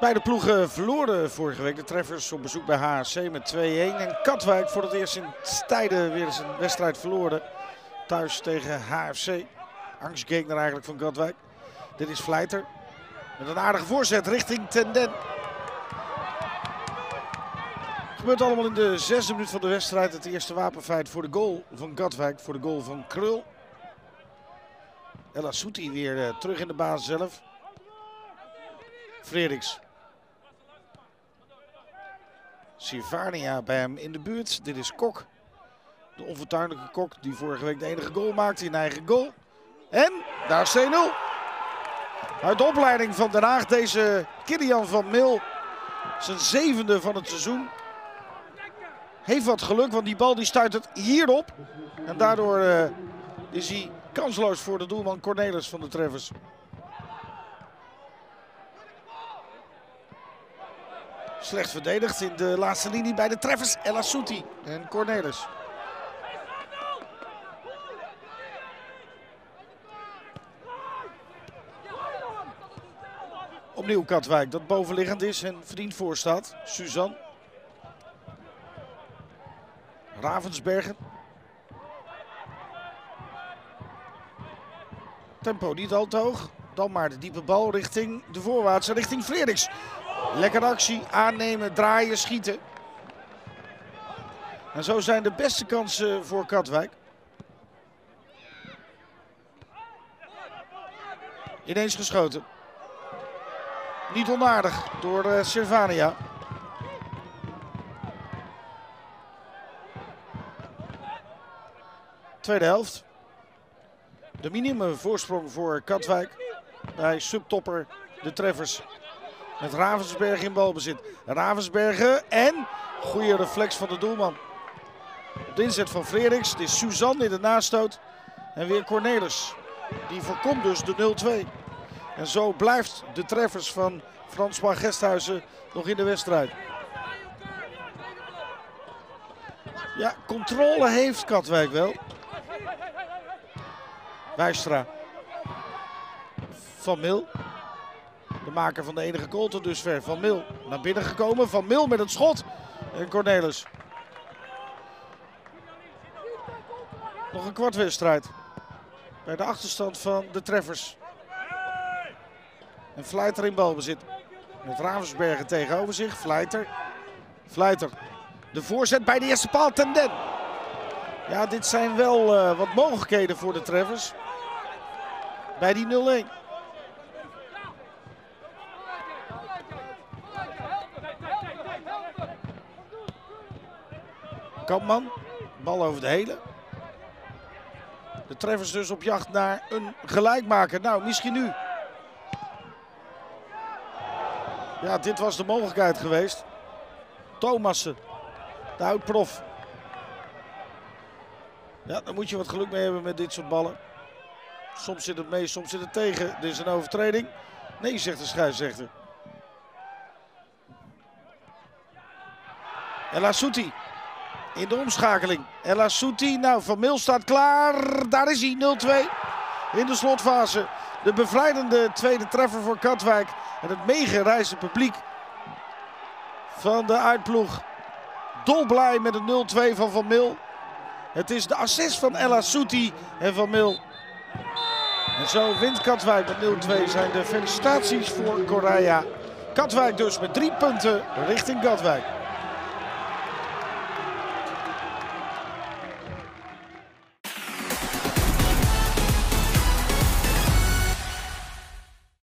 Beide ploegen verloren vorige week. De treffers op bezoek bij HSC met 2-1. En Katwijk voor het eerst in tijden weer eens een wedstrijd verloren. Thuis tegen HFC. Angstgegner eigenlijk van Katwijk. Dit is Vleiter. Met een aardige voorzet richting Tenden. Gebeurt allemaal in de zesde minuut van de wedstrijd. Het eerste wapenfeit voor de goal van Katwijk. Voor de goal van Krul. Ella Souti weer uh, terug in de baan zelf. Frederiks. Sivania bij hem in de buurt. Dit is Kok. De onfortuinlijke Kok die vorige week de enige goal maakte in eigen goal. En daar is 2-0. Uit de opleiding van Den Haag deze Kilian van Mil. Zijn zevende van het seizoen. Heeft wat geluk, want die bal die stuit het hierop. En daardoor uh, is hij kansloos voor de doelman Cornelis van de Treffers. Slecht verdedigd in de laatste linie bij de treffers. El Souti en Cornelis. Opnieuw Katwijk dat bovenliggend is en verdiend voor staat. Suzanne. Ravensbergen. Tempo niet al te hoog. Dan maar de diepe bal richting de voorwaartse, richting Frederiks. Lekker actie, aannemen, draaien, schieten. En zo zijn de beste kansen voor Katwijk. Ineens geschoten. Niet onaardig door uh, Silvania. Tweede helft. De minimum voorsprong voor Katwijk bij subtopper de Treffers. Met Ravensberg in balbezit. Ravensbergen en goede reflex van de doelman. de inzet van Frederiks. Het is Suzanne in de nastoot. En weer Cornelis. Die voorkomt dus de 0-2. En zo blijft de treffers van François Gesthuizen nog in de wedstrijd. Ja, controle heeft Katwijk wel. Wijstra. Van Mil. De maker van de enige goal tot dusver. Van Mil naar binnen gekomen. Van Mil met een schot. En Cornelis. Nog een kwartwedstrijd. Bij de achterstand van de treffers. En Fleiter in balbezit. Met Ravensbergen tegenover zich. Fleiter. Fleiter. De voorzet bij de eerste paal. Tenden. Ja, dit zijn wel uh, wat mogelijkheden voor de treffers. Bij die 0-1. Kampman. Bal over de hele. De treffers dus op jacht naar een gelijkmaker. Nou, misschien nu. Ja, dit was de mogelijkheid geweest. Thomassen, de oud-prof. Ja, daar moet je wat geluk mee hebben met dit soort ballen. Soms zit het mee, soms zit het tegen. Dit is een overtreding. Nee, zegt de scheidsrechter. Ella Souti in de omschakeling. Ella Souti, nou Van Mil staat klaar. Daar is hij, 0-2 in de slotfase. De bevrijdende tweede treffer voor Katwijk. En het meegereisde publiek van de uitploeg. Dolblij met het 0-2 van Van Mil. Het is de assist van Ella Souti en Van Mil. En zo wint Katwijk met 0-2 zijn de felicitaties voor Korea. Katwijk dus met drie punten richting Katwijk.